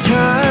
time.